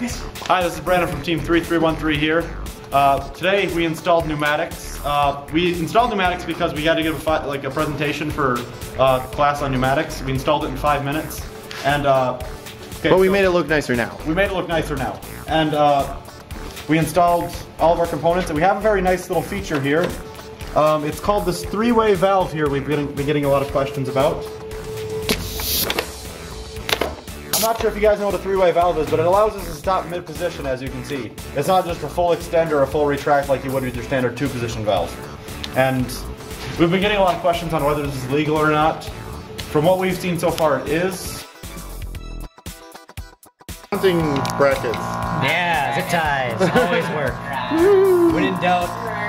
Hi, this is Brandon from Team 3313 here. Uh, today we installed pneumatics. Uh, we installed pneumatics because we had to give a fi- like a presentation for uh, class on pneumatics. We installed it in five minutes, and uh, okay, But we so- made it look nicer now. we made it look nicer now. And uh, we installed all of our components, and we have a very nice little feature here. Um, it's called this three-way valve here. We've been, been getting a lot of questions about. Not sure if you guys know what a three-way valve is, but it allows us to stop mid-position, as you can see. It's not just a full extend or a full retract like you would with your standard two-position valve. And we've been getting a lot of questions on whether this is legal or not. From what we've seen so far, it is. Mounting brackets. Yeah, zip ties always work. when in doubt,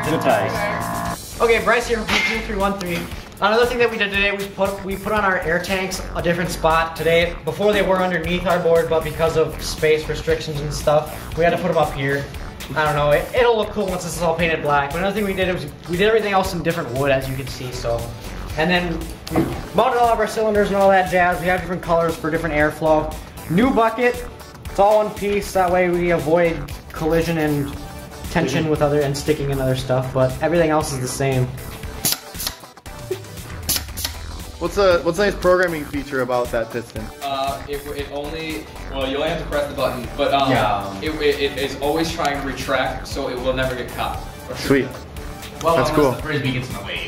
zip ties. Okay, Bryce here from Team 313. Another thing that we did today, we put we put on our air tanks a different spot today. Before they were underneath our board, but because of space restrictions and stuff, we had to put them up here. I don't know. It, it'll look cool once this is all painted black. But another thing we did was we did everything else in different wood, as you can see. So, and then we mounted all of our cylinders and all that jazz. We have different colors for different airflow. New bucket. It's all one piece. That way we avoid collision and tension mhm. with other and sticking and other stuff. But everything else is the same. What's a what's a nice programming feature about that piston? Uh, it, it only, well, you only have to press the button, but um, Yeah. it, it, it is always trying to retract, so it will never get caught. Sweet. Well, That's cool. the frisbee gets in the way.